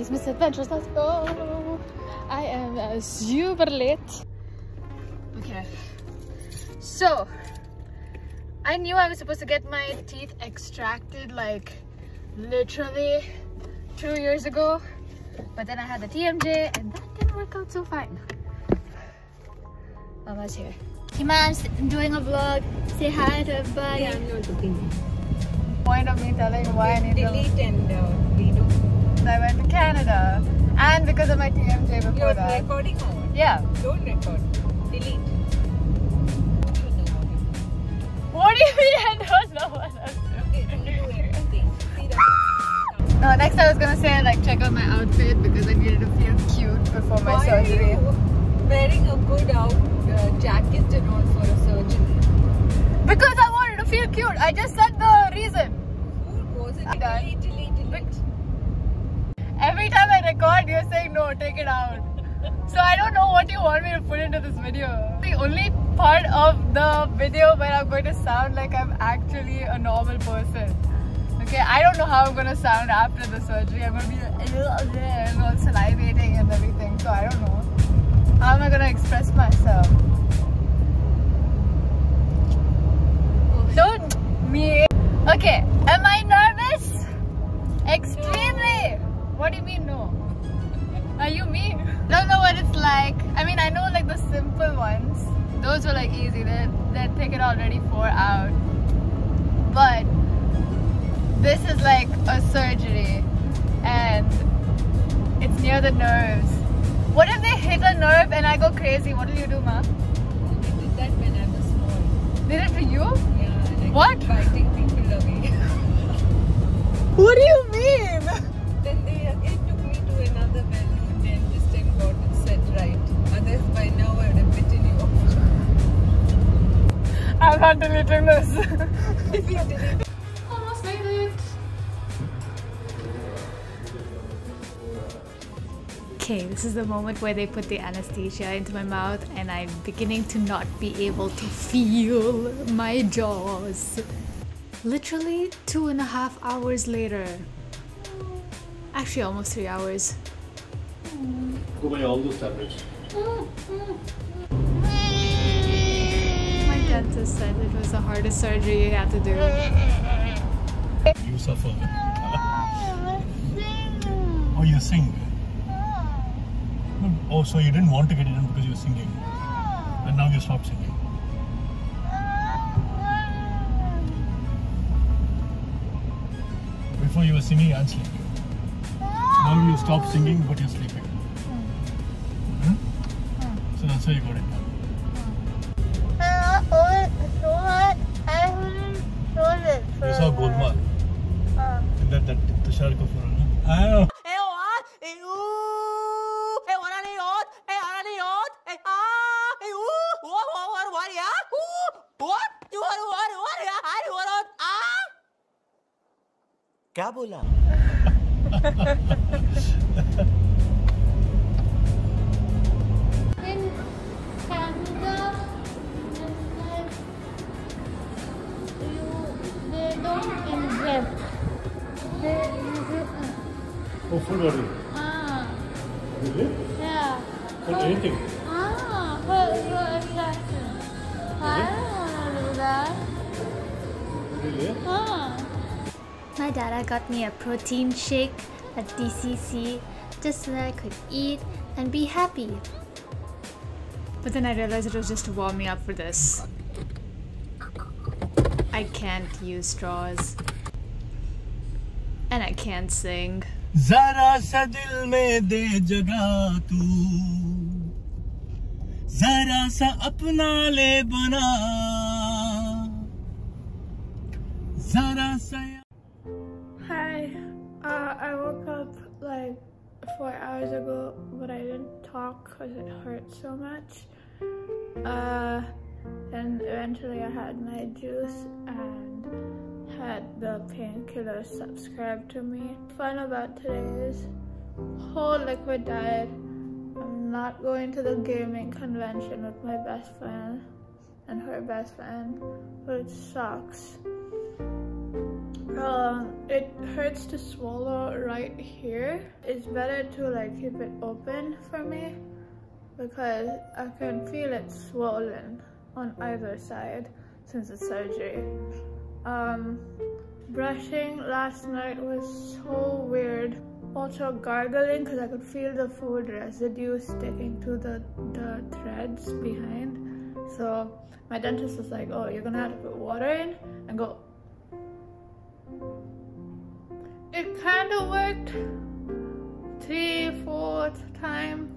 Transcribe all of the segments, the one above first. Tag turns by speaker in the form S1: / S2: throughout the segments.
S1: Kismet Adventures, let's go! I am uh, super late. Okay. So, I knew I was supposed to get my teeth extracted like literally two years ago. But then I had the TMJ and that didn't work out so fine. Mama's here. Himan's doing a vlog. Say hi to everybody.
S2: Yeah, I'm not looking.
S1: Point of me telling why I need to
S2: Delete and uh, redo.
S1: I went to Canada and because of my TMJ before
S2: You're
S1: that.
S2: recording now.
S1: Yeah.
S2: Don't record. Delete.
S1: What do you mean I don't know what I'm
S2: Okay, redo everything. See that?
S1: No, next I was gonna say like check out my outfit because I needed to feel cute before my
S2: Why
S1: surgery.
S2: are you wearing a good out uh, jacket and all for a surgery?
S1: Because I wanted to feel cute. I just said the reason.
S2: Who was it?
S1: Done.
S2: Delete, delete, delete.
S1: Every time I record, you're saying no, take it out. So I don't know what you want me to put into this video. The only part of the video where I'm going to sound like I'm actually a normal person. Okay, I don't know how I'm gonna sound after the surgery. I'm gonna be all salivating and everything. So I don't know. How am I gonna express myself? Simple ones. Those were like easy. They they take it already four out. But this is like a surgery, and it's near the nerves. What if they hit a nerve and I go crazy? What will you do, ma?
S2: They did that when I was small.
S1: Did it to you?
S2: Yeah, like
S1: What?
S2: biting people away.
S1: What do you mean? I'm not deleting this.
S2: If you delete
S1: Almost made it. Okay, this is the moment where they put the anesthesia into my mouth and I'm beginning to not be able to feel my jaws. Literally two and a half hours later. Actually, almost three hours.
S3: Go buy all those tablets. Mm, mm.
S1: My dentist said it was the hardest surgery you had to do.
S3: You suffer. oh, you sing. Oh, so you didn't want to get it done because you were singing. And now you stopped singing. Before you were singing and sleeping. Now you stopped singing but you're sleeping. Hmm? So that's why you got it done. You saw Golmaal. And that, that Tushar Kapoor. huh? Ah,
S4: क्या बोला
S3: Oh, food order.
S1: ah,
S3: Really?
S1: yeah.
S3: For anything.
S1: Ah, for your extraction. I don't want to do that.
S3: Really?
S1: Ah. My dad got me a protein shake at DCC just so that I could eat and be happy. But then I realized it was just to warm me up for this. I can't use straws. And I can't sing.
S3: जरा सा दिल में दे जगह तू जरा सा अपना ले बना जरा सा
S5: Hi. Uh, I woke up like four hours ago, but I didn't talk because it hurt so much. Uh, and eventually I had my juice and had the painkiller, subscribed to me. Fun about today is whole liquid diet. I'm not going to the gaming convention with my best friend and her best friend, which sucks. Um, it hurts to swallow right here. It's better to like keep it open for me because I can feel it swollen on either side since the surgery. Um, brushing last night was so weird. Also gargling because I could feel the food residue sticking to the, the threads behind. So my dentist was like, oh, you're gonna have to put water in and go. It kind of worked three, fourth time.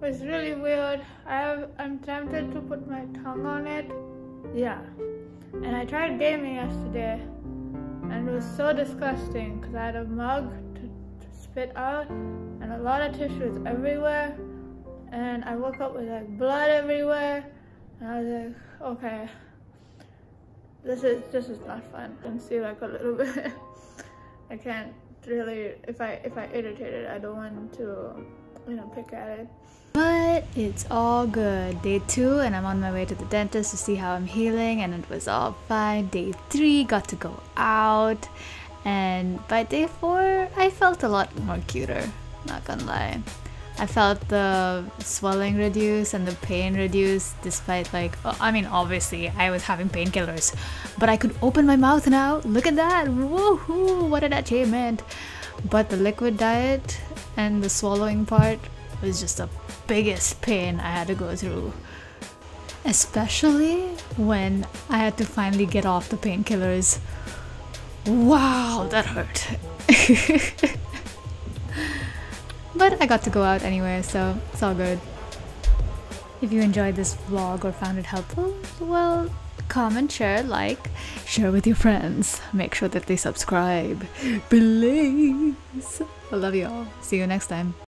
S5: It was really weird. I have, I'm tempted to put my tongue on it. Yeah. And I tried gaming yesterday and it was so disgusting because I had a mug to, to spit out and a lot of tissues everywhere. And I woke up with like blood everywhere. And I was like, okay, this is this is not fun. And see like a little bit. I can't really if I if I irritate it, I don't want to you know pick at it.
S1: But it's all good. Day two, and I'm on my way to the dentist to see how I'm healing, and it was all fine. Day three, got to go out, and by day four, I felt a lot more cuter. Not gonna lie. I felt the swelling reduce and the pain reduce despite like I mean obviously I was having painkillers but I could open my mouth now look at that woohoo what an achievement but the liquid diet and the swallowing part was just the biggest pain I had to go through. Especially when I had to finally get off the painkillers. Wow that hurt. But I got to go out anyway, so it's all good. If you enjoyed this vlog or found it helpful, well, comment, share, like, share with your friends. Make sure that they subscribe. Please. I love you all. See you next time.